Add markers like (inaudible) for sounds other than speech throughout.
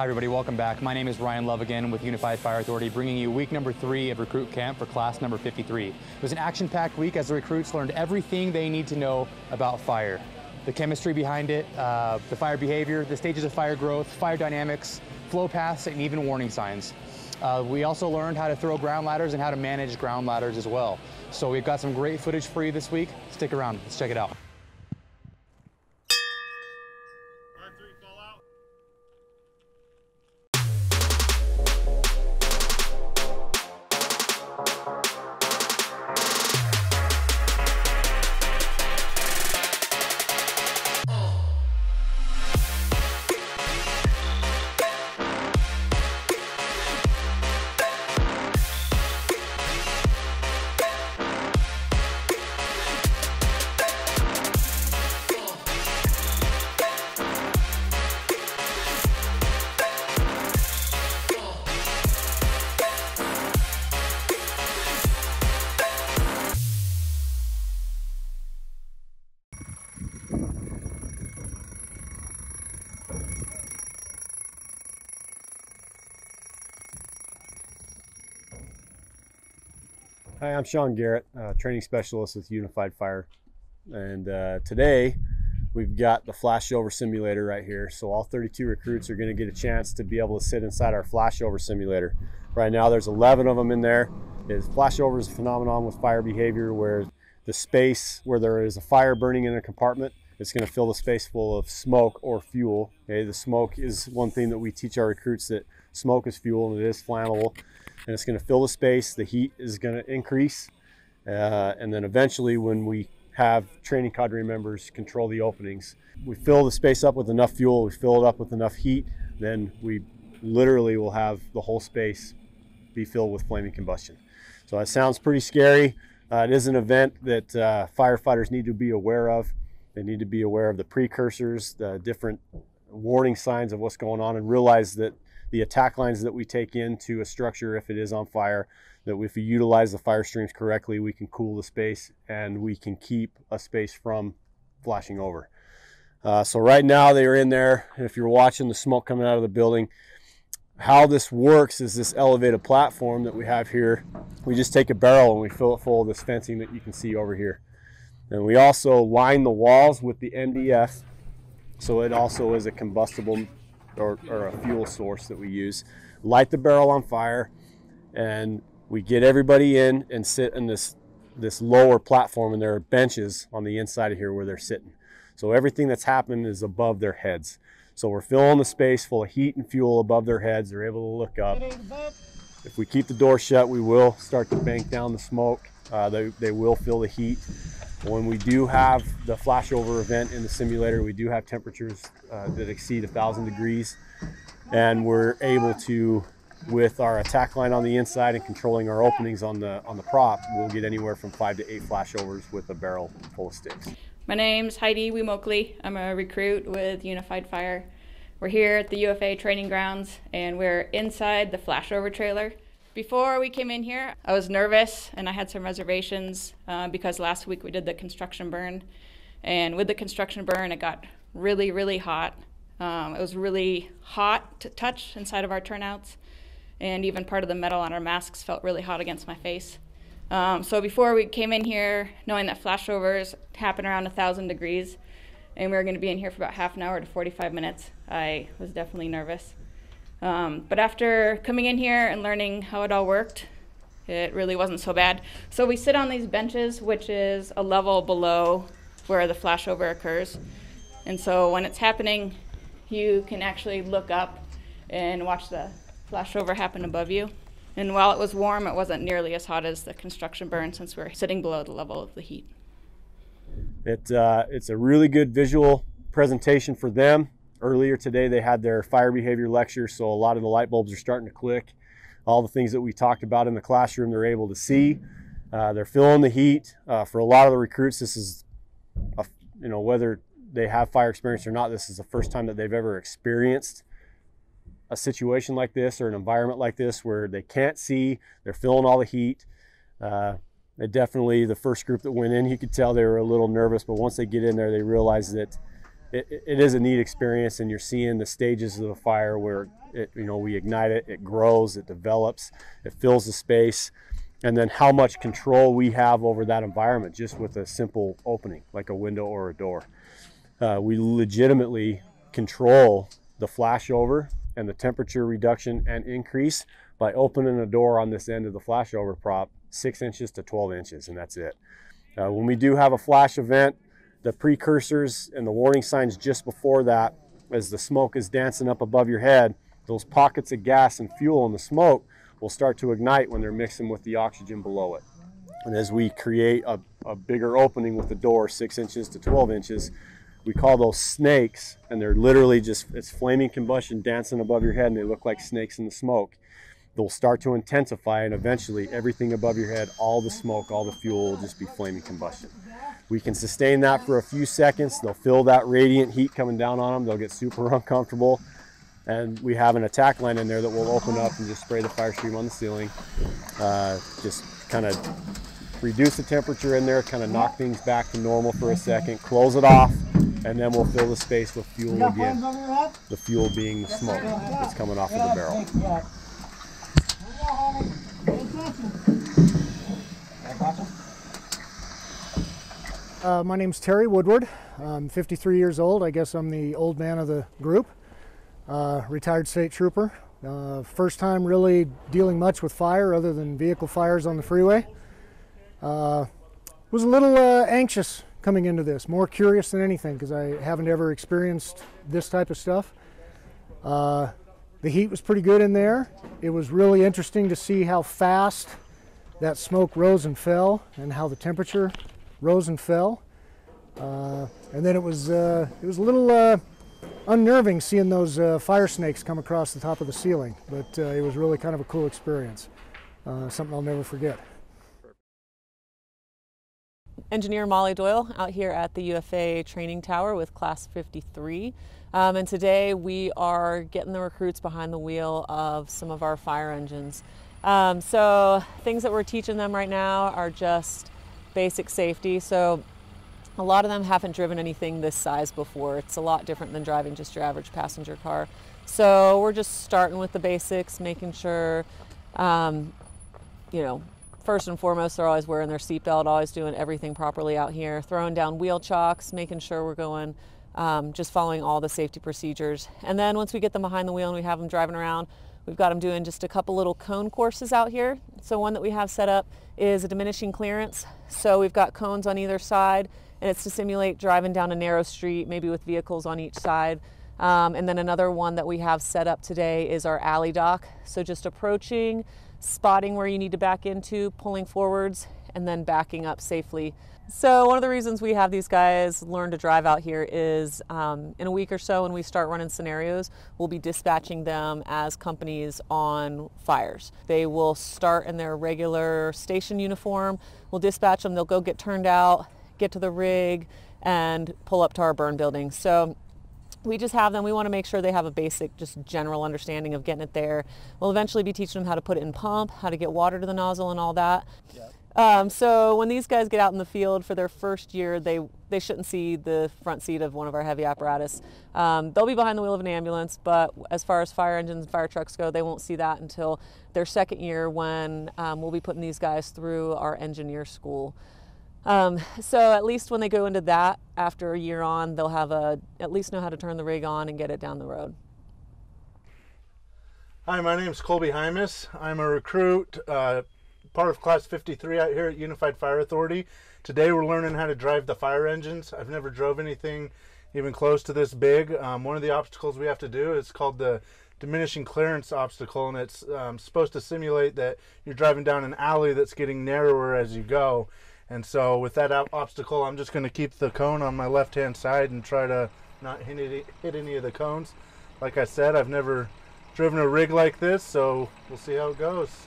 Hi, everybody. Welcome back. My name is Ryan Love again with Unified Fire Authority, bringing you week number three of recruit camp for class number 53. It was an action-packed week as the recruits learned everything they need to know about fire. The chemistry behind it, uh, the fire behavior, the stages of fire growth, fire dynamics, flow paths, and even warning signs. Uh, we also learned how to throw ground ladders and how to manage ground ladders as well. So we've got some great footage for you this week. Stick around. Let's check it out. Hi, I'm Sean Garrett, uh, training specialist with Unified Fire. And uh, today we've got the flashover simulator right here. So all 32 recruits are going to get a chance to be able to sit inside our flashover simulator. Right now there's 11 of them in there. Is flashover is a phenomenon with fire behavior where the space where there is a fire burning in a compartment, it's going to fill the space full of smoke or fuel. Okay, the smoke is one thing that we teach our recruits that smoke is fuel and it is flammable and it's going to fill the space. The heat is going to increase, uh, and then eventually, when we have training cadre members control the openings, we fill the space up with enough fuel. We fill it up with enough heat. Then we literally will have the whole space be filled with flaming combustion. So it sounds pretty scary. Uh, it is an event that uh, firefighters need to be aware of. They need to be aware of the precursors, the different warning signs of what's going on, and realize that the attack lines that we take into a structure if it is on fire that if we utilize the fire streams correctly we can cool the space and we can keep a space from flashing over. Uh, so right now they are in there. If you're watching the smoke coming out of the building how this works is this elevated platform that we have here. We just take a barrel and we fill it full of this fencing that you can see over here. And we also line the walls with the mdf so it also is a combustible or, or a fuel source that we use. Light the barrel on fire, and we get everybody in and sit in this this lower platform, and there are benches on the inside of here where they're sitting. So everything that's happening is above their heads. So we're filling the space full of heat and fuel above their heads. They're able to look up. If we keep the door shut, we will start to bank down the smoke. Uh, they, they will feel the heat. When we do have the flashover event in the simulator, we do have temperatures uh, that exceed 1,000 degrees. And we're able to, with our attack line on the inside and controlling our openings on the, on the prop, we'll get anywhere from five to eight flashovers with a barrel full of sticks. My name's Heidi Wemokley. I'm a recruit with Unified Fire. We're here at the UFA training grounds and we're inside the flashover trailer. Before we came in here, I was nervous and I had some reservations uh, because last week we did the construction burn. And with the construction burn, it got really, really hot. Um, it was really hot to touch inside of our turnouts, and even part of the metal on our masks felt really hot against my face. Um, so before we came in here, knowing that flashovers happen around a thousand degrees, and we were going to be in here for about half an hour to 45 minutes, I was definitely nervous. Um, but after coming in here and learning how it all worked, it really wasn't so bad. So we sit on these benches, which is a level below where the flashover occurs. And so when it's happening, you can actually look up and watch the flashover happen above you. And while it was warm, it wasn't nearly as hot as the construction burn since we're sitting below the level of the heat. It, uh, it's a really good visual presentation for them. Earlier today, they had their fire behavior lecture, so a lot of the light bulbs are starting to click. All the things that we talked about in the classroom, they're able to see. Uh, they're feeling the heat. Uh, for a lot of the recruits, this is, a, you know, whether they have fire experience or not, this is the first time that they've ever experienced a situation like this or an environment like this where they can't see, they're feeling all the heat. Uh, they definitely, the first group that went in, you could tell they were a little nervous, but once they get in there, they realize that it, it is a neat experience and you're seeing the stages of the fire where it, you know, we ignite it, it grows, it develops, it fills the space, and then how much control we have over that environment just with a simple opening, like a window or a door. Uh, we legitimately control the flashover and the temperature reduction and increase by opening a door on this end of the flashover prop six inches to 12 inches, and that's it. Uh, when we do have a flash event, the precursors and the warning signs just before that, as the smoke is dancing up above your head, those pockets of gas and fuel in the smoke will start to ignite when they're mixing with the oxygen below it. And as we create a, a bigger opening with the door, six inches to 12 inches, we call those snakes and they're literally just it's flaming combustion dancing above your head and they look like snakes in the smoke they'll start to intensify and eventually everything above your head all the smoke all the fuel will just be flaming combustion we can sustain that for a few seconds. They'll feel that radiant heat coming down on them they'll get super (laughs) uncomfortable. And we have an attack line in there that will open up and just spray the fire stream on the ceiling. Uh, just kind of reduce the temperature in there kind of knock things back to normal for a second close it off and then we'll fill the space with fuel again. The fuel being the smoke that's coming off of the barrel. Uh, my name's Terry Woodward. I'm 53 years old. I guess I'm the old man of the group. Uh, retired state trooper. Uh, first time really dealing much with fire other than vehicle fires on the freeway. Uh, was a little uh, anxious coming into this. More curious than anything because I haven't ever experienced this type of stuff. Uh, the heat was pretty good in there. It was really interesting to see how fast that smoke rose and fell and how the temperature rose and fell. Uh, and then it was, uh, it was a little uh, unnerving seeing those uh, fire snakes come across the top of the ceiling, but uh, it was really kind of a cool experience. Something I'll never forget. Engineer Molly Doyle out here at the UFA training tower with class 53. Um, and today we are getting the recruits behind the wheel of some of our fire engines. Um, so things that we're teaching them right now are just basic safety. So a lot of them haven't driven anything this size before. It's a lot different than driving just your average passenger car. So we're just starting with the basics, making sure, um, you know, first and foremost, they're always wearing their seatbelt, always doing everything properly out here, throwing down wheel chocks, making sure we're going, um, just following all the safety procedures. And then once we get them behind the wheel and we have them driving around, we've got them doing just a couple little cone courses out here. So one that we have set up is a diminishing clearance. So we've got cones on either side and it's to simulate driving down a narrow street, maybe with vehicles on each side. Um, and then another one that we have set up today is our alley dock. So just approaching, spotting where you need to back into, pulling forwards, and then backing up safely. So one of the reasons we have these guys learn to drive out here is um, in a week or so when we start running scenarios, we'll be dispatching them as companies on fires. They will start in their regular station uniform, we'll dispatch them, they'll go get turned out, get to the rig, and pull up to our burn building. So we just have them. We want to make sure they have a basic, just general understanding of getting it there. We'll eventually be teaching them how to put it in pump, how to get water to the nozzle and all that. Yep. Um, so when these guys get out in the field for their first year, they, they shouldn't see the front seat of one of our heavy apparatus. Um, they'll be behind the wheel of an ambulance, but as far as fire engines and fire trucks go, they won't see that until their second year when um, we'll be putting these guys through our engineer school. Um, so at least when they go into that after a year on, they'll have a at least know how to turn the rig on and get it down the road. Hi, my name is Colby Hymas. I'm a recruit, uh, part of Class 53 out here at Unified Fire Authority. Today we're learning how to drive the fire engines. I've never drove anything even close to this big. Um, one of the obstacles we have to do is called the diminishing clearance obstacle, and it's um, supposed to simulate that you're driving down an alley that's getting narrower as you go. And so with that obstacle, I'm just going to keep the cone on my left-hand side and try to not hit any, hit any of the cones. Like I said, I've never driven a rig like this, so we'll see how it goes.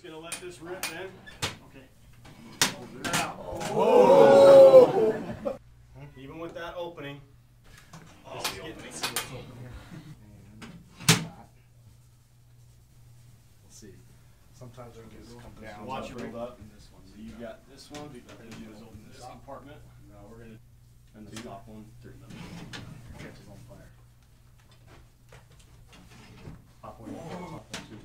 Just gonna let this rip then. Okay. Even with that opening. this is getting- We'll see. Sometimes I can get come down. Watch it build up. So you got this one. What we're gonna do is open this compartment. Now we're gonna, and the top one. Catches on fire. Top one, top one too.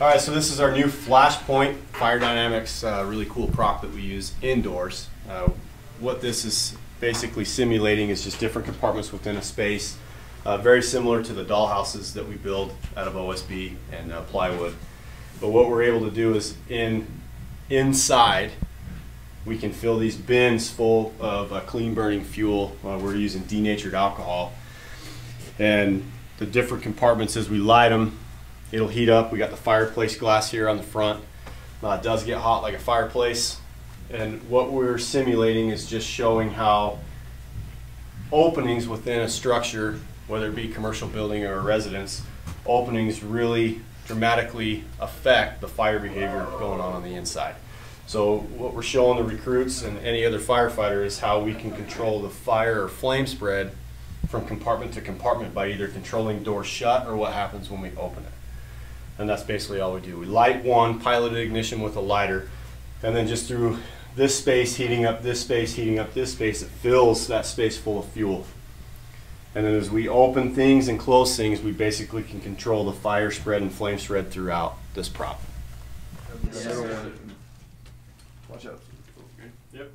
All right, so this is our new Flashpoint Fire Dynamics, uh, really cool prop that we use indoors. Uh, what this is basically simulating is just different compartments within a space, uh, very similar to the dollhouses that we build out of OSB and uh, plywood. But what we're able to do is in inside, we can fill these bins full of uh, clean burning fuel. Uh, we're using denatured alcohol, and the different compartments as we light them it'll heat up. We got the fireplace glass here on the front. Uh, it does get hot like a fireplace. And what we're simulating is just showing how openings within a structure, whether it be commercial building or a residence, openings really dramatically affect the fire behavior going on on the inside. So what we're showing the recruits and any other firefighter is how we can control the fire or flame spread from compartment to compartment by either controlling door shut or what happens when we open it and that's basically all we do. We light one, piloted ignition with a lighter, and then just through this space, heating up this space, heating up this space, it fills that space full of fuel. And then as we open things and close things, we basically can control the fire spread and flame spread throughout this prop. Watch out. Yep.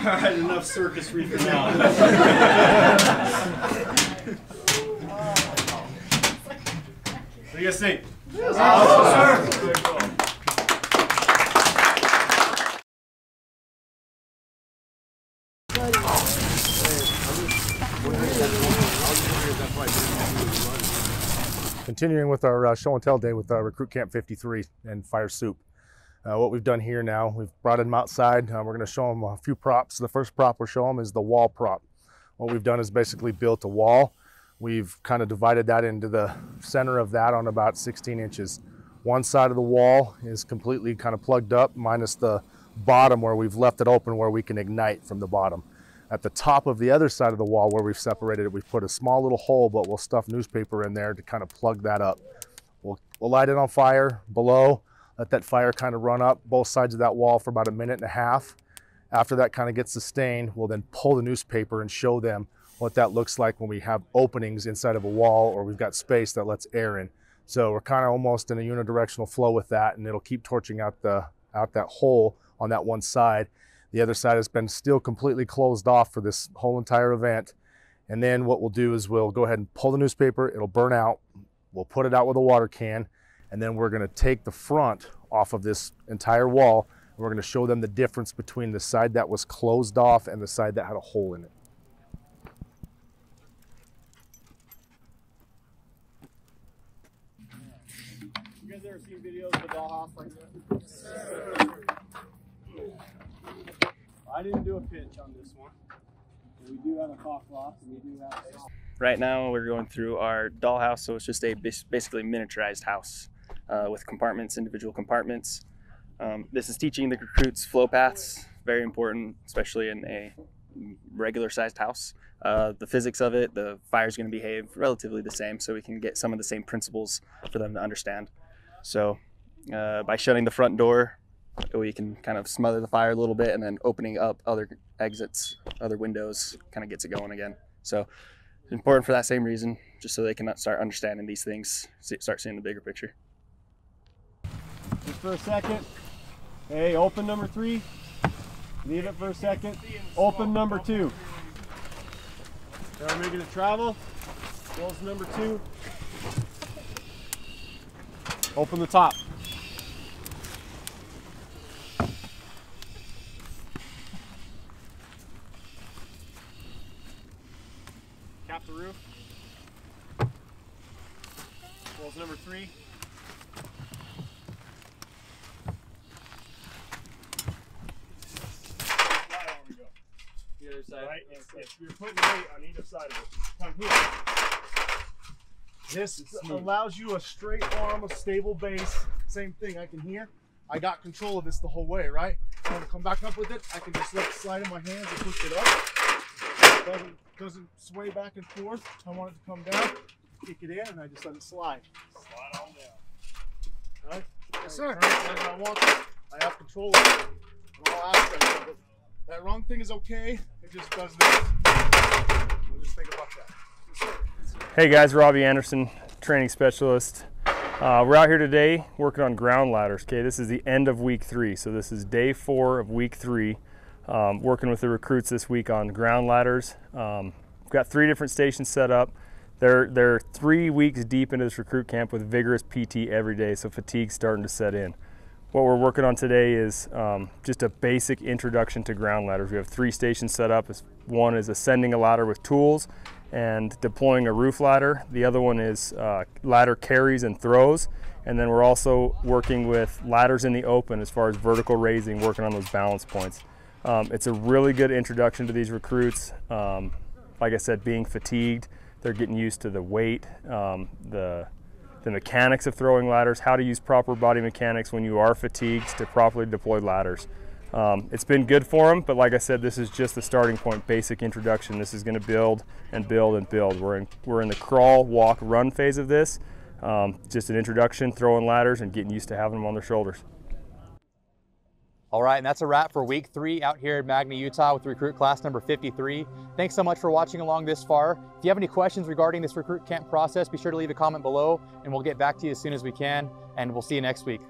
All right, (laughs) enough circusry for now. what do you guys think? Continuing with our uh, show and tell day with uh, Recruit Camp 53 and Fire Soup. Uh, what we've done here now, we've brought them outside. Uh, we're going to show them a few props. The first prop we'll show them is the wall prop. What we've done is basically built a wall. We've kind of divided that into the center of that on about 16 inches. One side of the wall is completely kind of plugged up, minus the bottom where we've left it open where we can ignite from the bottom. At the top of the other side of the wall where we've separated it, we've put a small little hole, but we'll stuff newspaper in there to kind of plug that up. We'll, we'll light it on fire below, let that fire kind of run up both sides of that wall for about a minute and a half. After that kind of gets sustained, we'll then pull the newspaper and show them what that looks like when we have openings inside of a wall or we've got space that lets air in. So we're kind of almost in a unidirectional flow with that and it'll keep torching out the out that hole on that one side. The other side has been still completely closed off for this whole entire event. And then what we'll do is we'll go ahead and pull the newspaper, it'll burn out. We'll put it out with a water can and then we're going to take the front off of this entire wall and we're going to show them the difference between the side that was closed off and the side that had a hole in it. You guys ever seen videos of the? I didn't do a pitch on this one. We do have a cough lock and we do have Right now, we're going through our dollhouse, so it's just a basically miniaturized house uh, with compartments, individual compartments. Um, this is teaching the recruits flow paths, very important, especially in a regular sized house. Uh, the physics of it, the fire is going to behave relatively the same, so we can get some of the same principles for them to understand. So, uh, by shutting the front door, we can kind of smother the fire a little bit and then opening up other exits, other windows kind of gets it going again. So it's important for that same reason, just so they can start understanding these things, start seeing the bigger picture. Just for a second. Hey, open number three. Leave it for a second. Open number two. Now we're making it travel. Close number two. Open the top. Cap the roof. Close number three. The other side. Right? If, if you're putting weight on either side of it, come here. This allows you a straight arm, a stable base. Same thing, I can hear. I got control of this the whole way, right? I want to come back up with it. I can just let it slide in my hands and push it up. Doesn't, doesn't sway back and forth. I want it to come down, kick it in, and I just let it slide. Slide on down. All right? Yes, sir. I want it. I have control of it. all aspects of it. That wrong thing is okay. It just does this. We'll just think about that. Yes, sir. Hey guys, Robbie Anderson, training specialist. Uh, we're out here today working on ground ladders. Okay, this is the end of week three, so this is day four of week three. Um, working with the recruits this week on ground ladders. Um, we've got three different stations set up. They're they're three weeks deep into this recruit camp with vigorous PT every day, so fatigue's starting to set in. What we're working on today is um, just a basic introduction to ground ladders. We have three stations set up. One is ascending a ladder with tools and deploying a roof ladder. The other one is uh, ladder carries and throws. And then we're also working with ladders in the open as far as vertical raising, working on those balance points. Um, it's a really good introduction to these recruits. Um, like I said, being fatigued, they're getting used to the weight, um, the the mechanics of throwing ladders, how to use proper body mechanics when you are fatigued to properly deploy ladders. Um, it's been good for them, but like I said, this is just the starting point, basic introduction. This is going to build and build and build. We're in, we're in the crawl, walk, run phase of this. Um, just an introduction, throwing ladders and getting used to having them on their shoulders. All right, and that's a wrap for week three out here at Magna, Utah with recruit class number 53. Thanks so much for watching along this far. If you have any questions regarding this recruit camp process, be sure to leave a comment below and we'll get back to you as soon as we can. And we'll see you next week.